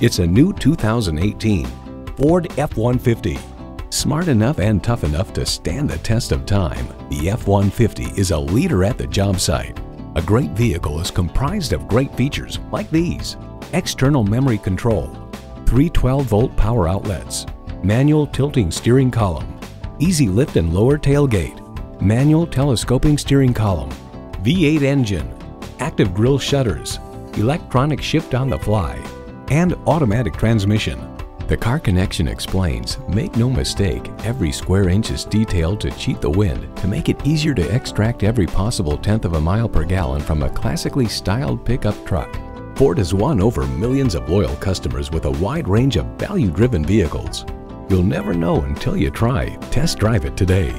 It's a new 2018 Ford F-150. Smart enough and tough enough to stand the test of time, the F-150 is a leader at the job site. A great vehicle is comprised of great features like these. External memory control, three 12-volt power outlets, manual tilting steering column, easy lift and lower tailgate, manual telescoping steering column, V8 engine, active grille shutters, electronic shift on the fly, and automatic transmission. The Car Connection explains, make no mistake, every square inch is detailed to cheat the wind to make it easier to extract every possible tenth of a mile per gallon from a classically styled pickup truck. Ford has won over millions of loyal customers with a wide range of value-driven vehicles. You'll never know until you try. Test drive it today.